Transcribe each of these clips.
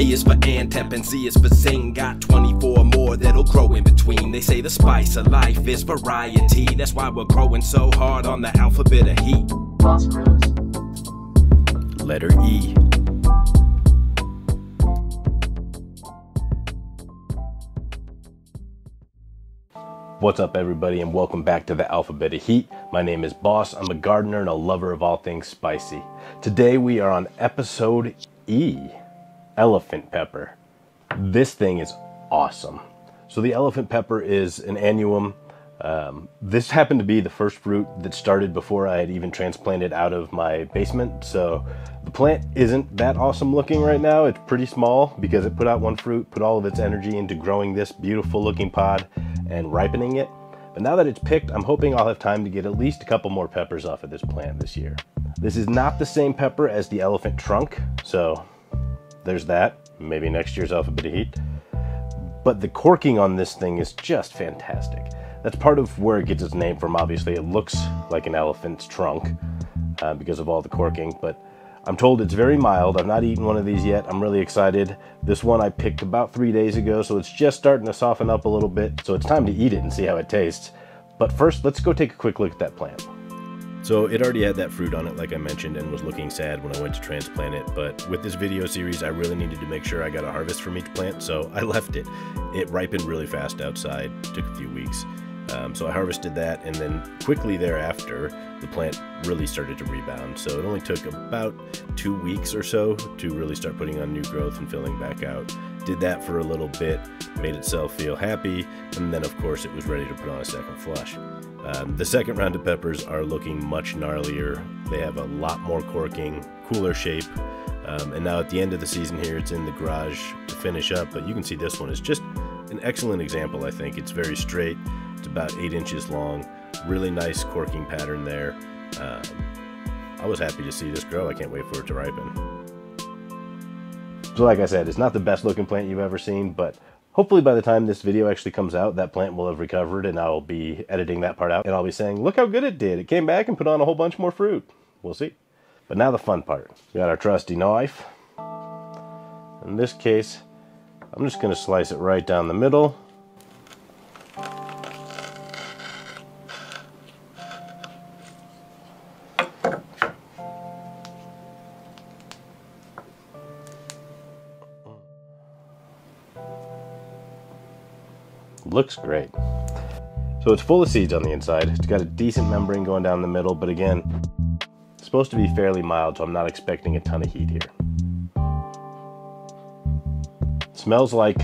A is for Antep and Z is for Zing. Got 24 more that'll grow in between. They say the spice of life is variety. That's why we're growing so hard on the alphabet of heat. Letter E. What's up, everybody, and welcome back to the Alphabet of Heat. My name is Baus. I'm a gardener and a lover of all things spicy. Today we are on episode E Elephant Pepper. This thing is awesome. So, the elephant pepper is an annuum. Um, this happened to be the first fruit that started before I had even transplanted out of my basement. So, the plant isn't that awesome looking right now. It's pretty small because it put out one fruit, put all of its energy into growing this beautiful looking pod and ripening it. But now that it's picked, I'm hoping I'll have time to get at least a couple more peppers off of this plant this year. This is not the same pepper as the elephant trunk, so there's that. Maybe next year's Alphabet of Heat. But the corking on this thing is just fantastic. That's part of where it gets its name from, obviously. It looks like an elephant's trunk uh, because of all the corking, but I'm told it's very mild. I've not eaten one of these yet. I'm really excited. This one I picked about three days ago, so it's just starting to soften up a little bit. So it's time to eat it and see how it tastes. But first, let's go take a quick look at that plant. So it already had that fruit on it, like I mentioned, and was looking sad when I went to transplant it. But with this video series, I really needed to make sure I got a harvest from each plant, so I left it. It ripened really fast outside, took a few weeks. Um, so I harvested that, and then quickly thereafter, the plant really started to rebound. So it only took about two weeks or so to really start putting on new growth and filling back out. Did that for a little bit, made itself feel happy, and then of course it was ready to put on a second flush. Um, the second round of peppers are looking much gnarlier. They have a lot more corking, cooler shape, um, and now at the end of the season here, it's in the garage to finish up. But you can see this one is just an excellent example, I think. It's very straight. It's about eight inches long. Really nice corking pattern there. Um, I was happy to see this grow. I can't wait for it to ripen. So like I said, it's not the best looking plant you've ever seen, but hopefully by the time this video actually comes out, that plant will have recovered and I'll be editing that part out and I'll be saying, look how good it did. It came back and put on a whole bunch more fruit. We'll see. But now the fun part. We got our trusty knife. In this case, I'm just going to slice it right down the middle. Looks great. So it's full of seeds on the inside. It's got a decent membrane going down the middle, but again, it's supposed to be fairly mild, so I'm not expecting a ton of heat here. smells like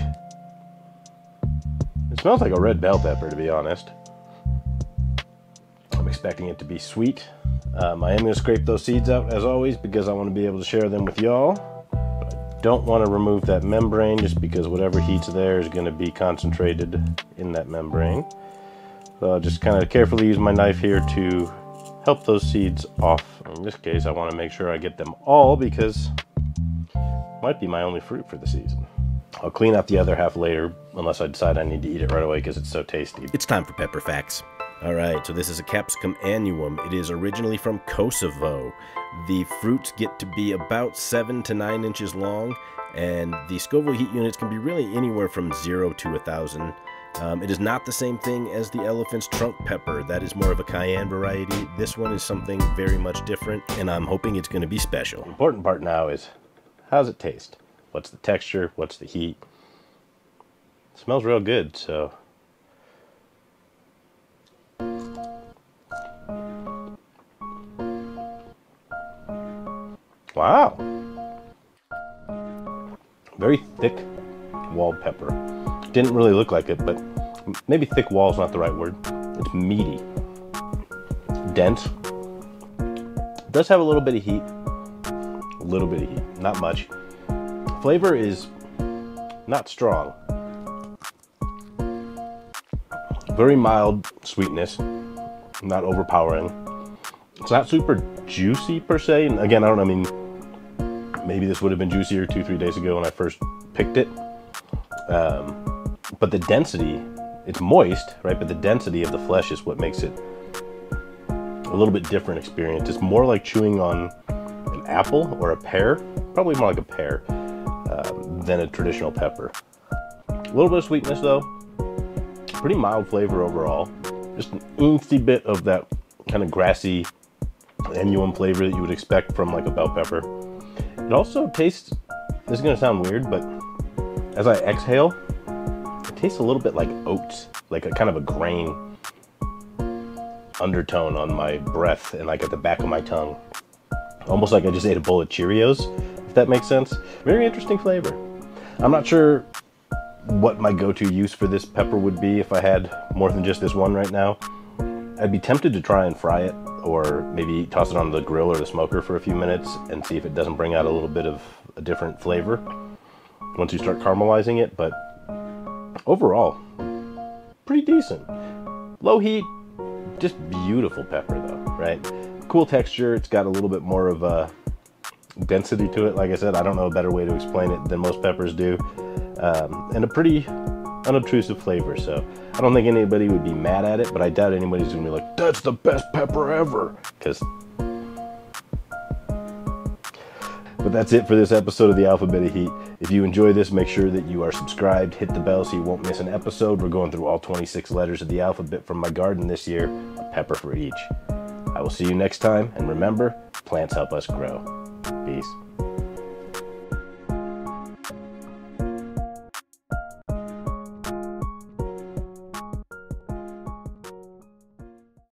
it smells like a red bell pepper to be honest. I'm expecting it to be sweet. Um, I am to scrape those seeds out as always because I want to be able to share them with y'all. Don't want to remove that membrane just because whatever heat's there is going to be concentrated in that membrane. So I'll just kind of carefully use my knife here to help those seeds off. In this case, I want to make sure I get them all because it might be my only fruit for the season. I'll clean up the other half later unless I decide I need to eat it right away because it's so tasty. It's time for pepper facts. All right, so this is a capsicum annuum. It is originally from Kosovo. The fruits get to be about seven to nine inches long, and the Scoville heat units can be really anywhere from zero to a thousand. Um, it is not the same thing as the elephant's trunk pepper. That is more of a cayenne variety. This one is something very much different, and I'm hoping it's going to be special. The important part now is how's it taste? What's the texture? What's the heat? It smells real good, so. Wow. Very thick walled pepper. Didn't really look like it, but maybe thick wall is not the right word. It's meaty, dense. It does have a little bit of heat. A little bit of heat, not much. Flavor is not strong. Very mild sweetness, not overpowering. It's not super juicy per se. And again, I don't I mean, maybe this would have been juicier two, three days ago when I first picked it. Um, but the density, it's moist, right? But the density of the flesh is what makes it a little bit different experience. It's more like chewing on an apple or a pear, probably more like a pear um, than a traditional pepper. A little bit of sweetness though, pretty mild flavor overall. Just an incy bit of that kind of grassy annuum flavor that you would expect from like a bell pepper. It also tastes, this is gonna sound weird, but as I exhale, it tastes a little bit like oats, like a kind of a grain undertone on my breath and like at the back of my tongue. Almost like I just ate a bowl of Cheerios, if that makes sense. Very interesting flavor. I'm not sure what my go-to use for this pepper would be if I had more than just this one right now. I'd be tempted to try and fry it or maybe toss it on the grill or the smoker for a few minutes and see if it doesn't bring out a little bit of a different flavor once you start caramelizing it, but overall, pretty decent. Low heat, just beautiful pepper though, right? Cool texture, it's got a little bit more of a density to it. Like I said, I don't know a better way to explain it than most peppers do. Um, and a pretty unobtrusive flavor. So I don't think anybody would be mad at it, but I doubt anybody's gonna be like, that's the best pepper ever. Because. But that's it for this episode of the Alphabet of Heat. If you enjoy this, make sure that you are subscribed, hit the bell so you won't miss an episode. We're going through all 26 letters of the alphabet from my garden this year, a pepper for each. I will see you next time, and remember, plants help us grow. Peace.